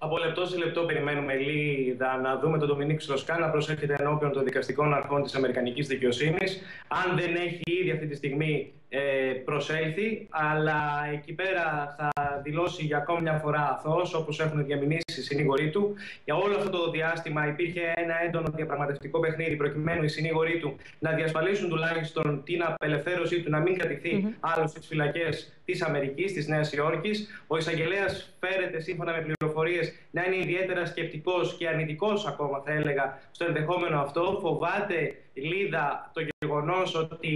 Από λεπτό σε λεπτό περιμένουμε Λίδα να δούμε τον Ντομινίκ Σλοσκά να προσέρχεται ενώπιον των δικαστικών αρχών της Αμερικανικής δικαιοσύνης. Αν δεν έχει ήδη αυτή τη στιγμή ε, προσέλθει, αλλά εκεί πέρα θα δηλώσει για ακόμη μια φορά αθώος, όπως έχουν διαμηνήσει οι συνήγοροι του. Για όλο αυτό το διάστημα υπήρχε ένα έντονο διαπραγματευτικό παιχνίδι προκειμένου οι συνήγοροι του να διασφαλίσουν τουλάχιστον την απελευθέρωσή του να μην κρατηθεί mm-hmm. άλλο στις φυλακές της Αμερικής, της Νέας Υόρκης. Ο εισαγγελέας φέρεται σύμφωνα με πληροφορίες να είναι ιδιαίτερα σκεπτικός και αρνητικός ακόμα, θα έλεγα, στο ενδεχόμενο αυτό. Φοβάται Λίδα το γεγονός ότι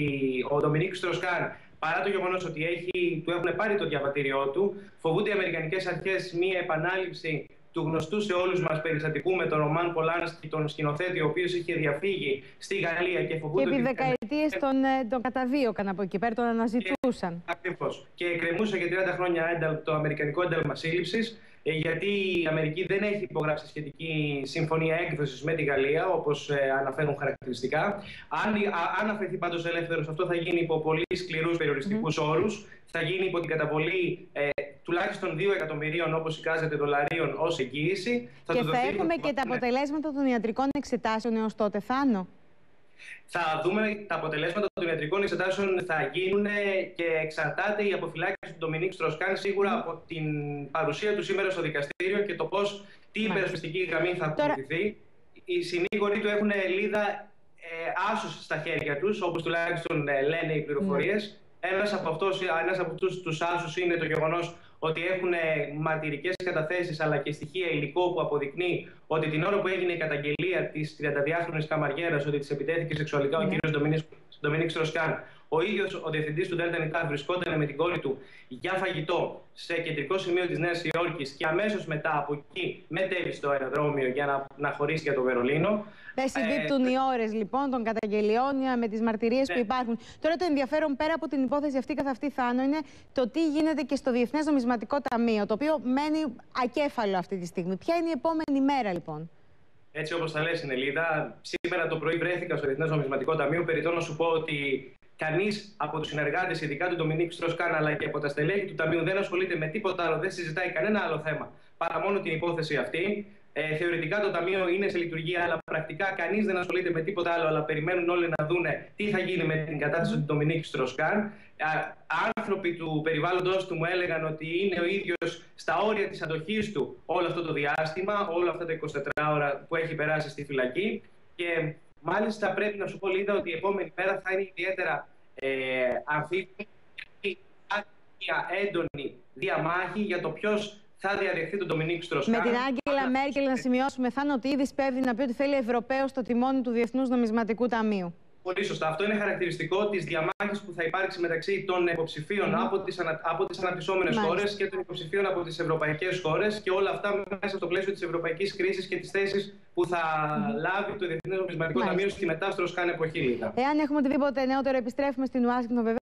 ο Ντομινίκ Στροσκάν παρά το γεγονός ότι έχει, του έχουν πάρει το διαβατήριό του, φοβούνται οι Αμερικανικές Αρχές μία επανάληψη του γνωστού σε όλους μας περιστατικού με τον Ρωμάν Πολάνσκι, τον σκηνοθέτη, ο οποίος είχε διαφύγει στη Γαλλία και φοβούνται. Και επί δεκαετίες τον, ε, τον καταδίωκαν από εκεί πέρα, τον αναζητούσαν. Ακριβώς. Και εκκρεμούσε για 30 χρόνια το Αμερικανικό ένταλμα σύλληψης. Ε, γιατί η Αμερική δεν έχει υπογράψει σχετική συμφωνία έκδοσης με τη Γαλλία, όπως ε, αναφέρουν χαρακτηριστικά. Αν, αν αφαιθεί πάντως ελεύθερος, αυτό θα γίνει υπό πολύ σκληρούς περιοριστικούς mm. όρους. Θα γίνει υπό την καταβολή ε, τουλάχιστον 2 εκατομμυρίων, όπως εικάζεται, δολαρίων ως εγγύηση. Θα και θα έχουμε και τα αποτελέσματα των ιατρικών εξετάσεων έως τότε, Θάνο. Θα δούμε τα αποτελέσματα των ιατρικών εξετάσεων θα γίνουν και εξαρτάται η αποφυλάκηση του Ντομινίκ Στροσκάν σίγουρα από την παρουσία του σήμερα στο δικαστήριο και το πώς τι υπερασπιστική γραμμή θα ακολουθηθεί. Οι συνήγοροι του έχουν λίδα ε, άσου στα χέρια τους, όπως τουλάχιστον ε, λένε οι πληροφορίες. Ένας από, αυτούς, ένας από αυτούς τους άσους είναι το γεγονός ότι έχουν μαρτυρικές καταθέσεις αλλά και στοιχεία υλικό που αποδεικνύει ότι την ώρα που έγινε η καταγγελία της 32χρονης Καμαριέρας ότι της επιτέθηκε σεξουαλικά ο ναι. κύριος Ντομινίκ Στροσκάν ο ίδιος ο διευθυντής του Delta Νιτάρ βρισκόταν με την κόρη του για φαγητό σε κεντρικό σημείο της Νέας Υόρκης και αμέσως μετά από εκεί μετέβη στο αεροδρόμιο για να, να χωρίσει για το Βερολίνο. Δεν συμπίπτουν ε, οι ώρες λοιπόν των καταγγελιών με τις μαρτυρίες ναι. που υπάρχουν. Τώρα το ενδιαφέρον πέρα από την υπόθεση αυτή καθ' αυτή, Θάνο, είναι το τι γίνεται και στο Διεθνές Νομισματικό Ταμείο, το οποίο μένει ακέφαλο αυτή τη στιγμή. Ποια είναι η επόμενη μέρα λοιπόν. Έτσι όπως θα λες, Νελίδα, σήμερα το πρωί βρέθηκα στο Διεθνές Νομισματικό Ταμείο. Περιτώ να σου πω ότι Κανείς από τους συνεργάτες, ειδικά του Ντομινίκ Στροσκάν, αλλά και από τα στελέχη του Ταμείου, δεν ασχολείται με τίποτα άλλο, δεν συζητάει κανένα άλλο θέμα παρά μόνο την υπόθεση αυτή. Ε, θεωρητικά το Ταμείο είναι σε λειτουργία, αλλά πρακτικά κανείς δεν ασχολείται με τίποτα άλλο. Αλλά περιμένουν όλοι να δούνε τι θα γίνει με την κατάσταση του Ντομινίκ Στροσκάν. Άνθρωποι του περιβάλλοντος του μου έλεγαν ότι είναι ο ίδιος στα όρια της αντοχής του όλο αυτό το διάστημα, όλα αυτά τα 24 ώρα που έχει περάσει στη φυλακή. Και Μάλιστα πρέπει να σου πω Λίδα ότι η επόμενη μέρα θα είναι ιδιαίτερα ε, αμφίβολη μια έντονη διαμάχη για το ποιος θα διαδεχθεί τον Ντομινίκ Στροσκάν. Με την Άγγελα Μέρκελ να σημειώσουμε, θα ότι ήδη σπέβδει να πει ότι θέλει Ευρωπαίο στο τιμόνι του Διεθνούς Νομισματικού Ταμείου. Πολύ σωστά. Αυτό είναι χαρακτηριστικό της διαμάχης που θα υπάρξει μεταξύ των υποψηφίων από τις ανα... από τις αναπτυσσόμενες χώρες και των υποψηφίων από τις ευρωπαϊκές χώρες και όλα αυτά μέσα στο πλαίσιο της ευρωπαϊκής κρίσης και της θέσης που θα λάβει το Διεθνές Νομισματικό Ταμείο στη μετάστροφη καν εποχή. Εάν έχουμε οτιδήποτε νεότερο, επιστρέφουμε στην Ουάσιγκτον